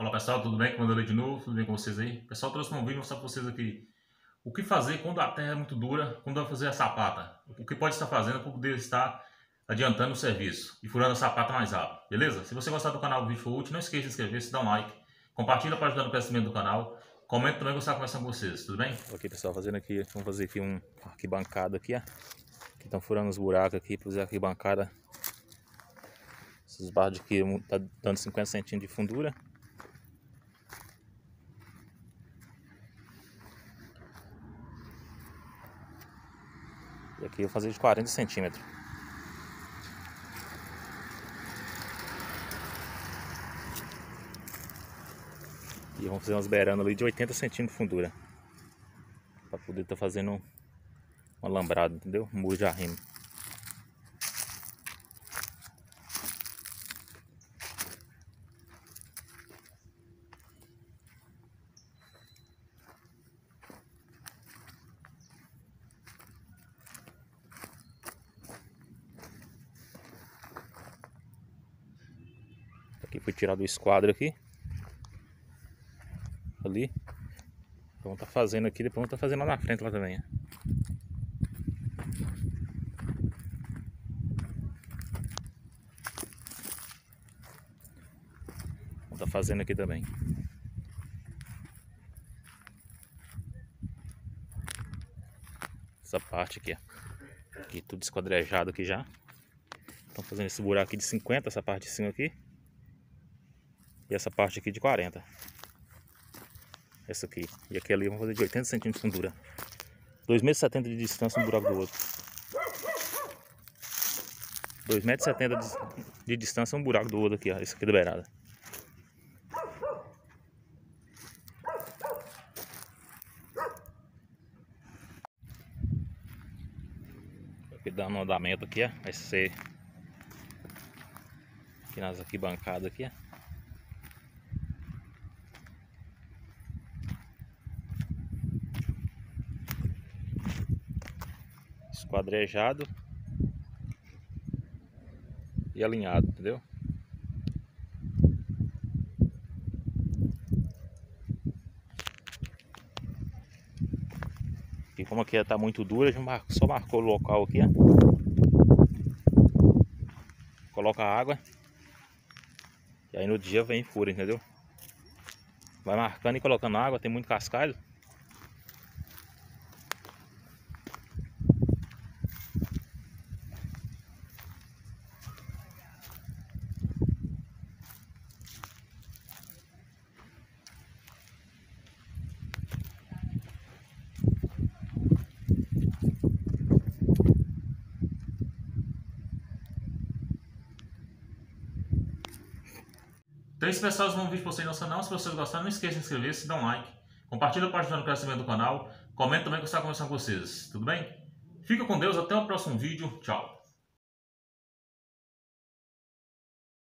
Olá pessoal, tudo bem? Comandante de novo, tudo bem com vocês aí? Pessoal, trouxe um vídeo mostrar para vocês aqui o que fazer quando a terra é muito dura, quando vai fazer a sapata. O que pode estar fazendo para poder estar adiantando o serviço e furando a sapata mais rápido, beleza? Se você gostar do canal, o vídeo for útil, não esqueça de se inscrever, se dá um like, compartilha para ajudar no crescimento do canal, comenta também gostar conversando com vocês, tudo bem? Ok pessoal, fazendo aqui, vamos fazer aqui um arquibancada aqui, ó. Que estão furando os buracos aqui para fazer arquibancada. Esses barros aqui tá dando 50 centímetros de fundura. E aqui eu fazer de 40 centímetros. E vamos fazer umas beirando ali de 80 centímetros de fundura. Para poder estar tá fazendo um alambrado, entendeu? Um muro de arrimo. Aqui foi tirado o esquadro aqui. Ali. Vamos tá fazendo aqui, depois tá fazendo lá na frente lá também. Tá fazendo aqui também. Essa parte aqui, ó. Aqui tudo esquadrejado aqui já. Estão fazendo esse buraco aqui de 50, essa parte de cima aqui. E essa parte aqui de 40. Essa aqui. E aqui ali vamos fazer de 80 centímetros de fundura. 2,70 m de distância um buraco do outro. 2,70 m de, de distância um buraco do outro aqui, ó. Esse aqui da beirada. Aqui dando um andamento aqui, ó. Vai ser aqui nas arquibancadas aqui, ó. Esquadrejado e alinhado, entendeu? E como aqui está muito dura, a gente só marcou o local aqui, ó. Coloca a água. E aí no dia vem fura, entendeu? Vai marcando e colocando água, tem muito cascalho. Então esse pessoal, vão vídeo para vocês no canal. Se vocês gostaram, não esqueça de se inscrever, se dá um like. Compartilha para ajudar no crescimento do canal. Comenta também que eu estou conversando com vocês. Tudo bem? Fica com Deus, até o próximo vídeo. Tchau.